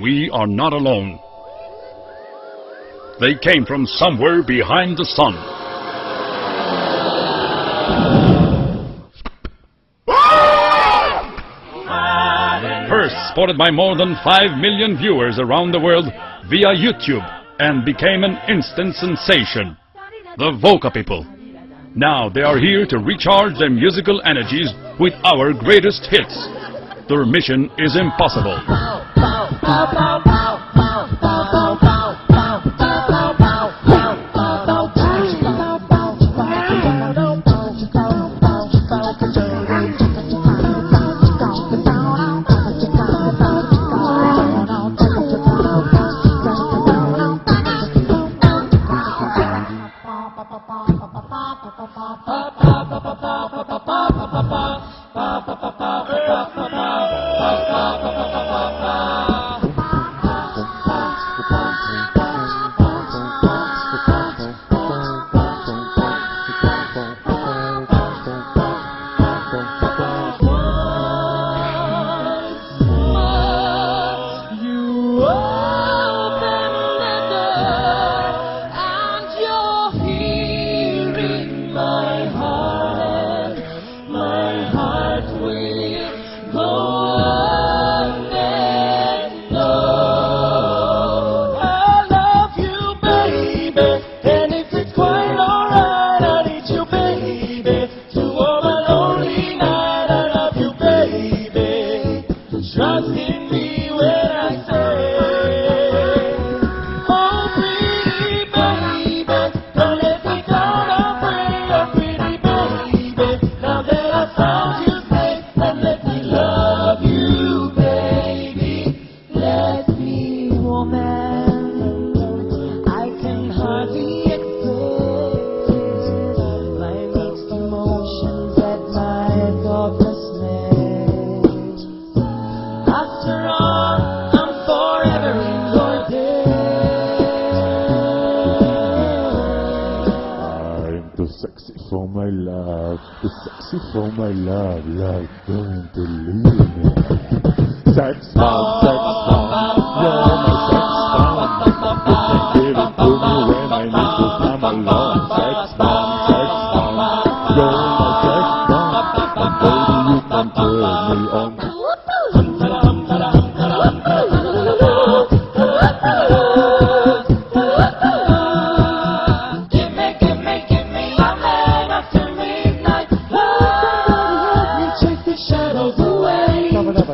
we are not alone. They came from somewhere behind the sun. First spotted by more than 5 million viewers around the world via YouTube and became an instant sensation. The Voca people. Now they are here to recharge their musical energies with our greatest hits. Their mission is impossible. You Trust in me sexy for my love, too sexy for my love, love, don't believe me. Sex bomb, sex bomb, you're my sex bomb. You can give it to me when I need to come along.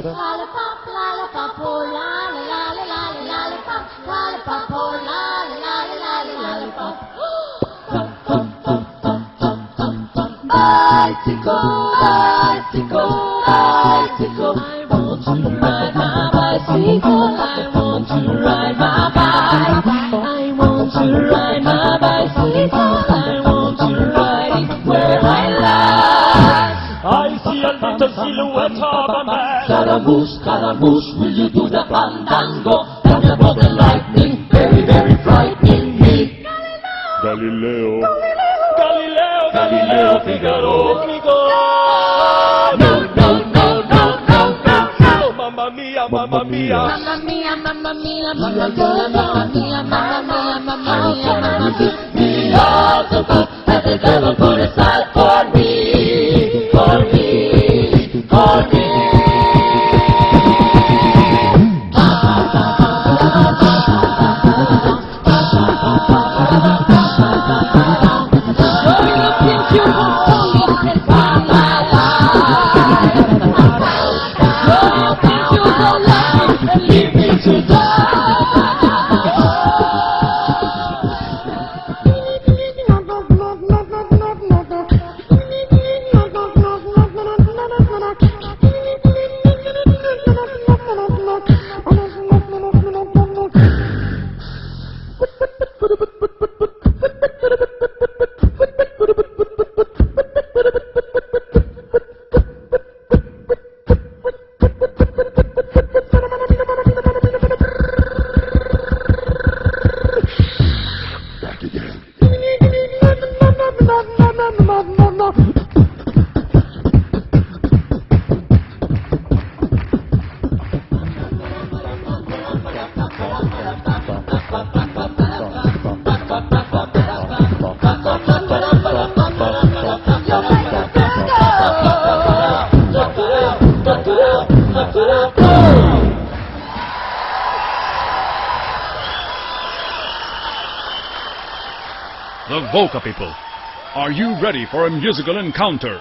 Away. Lollipop, lollipop, oh, lolly, lolly, lolly, lollipop. Lollipop, oh, lolly, lolly, lolly, lollipop. Bicycle, bicycle, bicycle. I want to ride my bicycle. I want to ride my Scaramouche, Scaramouche, will you do the fandango? Thunderbolt and lightning, very, very frightening me. Galileo, Galileo, Galileo Figaro. No, no, no, no, no, no, no. Mamma mia. Mamma mia, mamma mia, mamma mia, mamma mia, mamma mia, no, no, no, no. The Voca people. Are you ready for a musical encounter?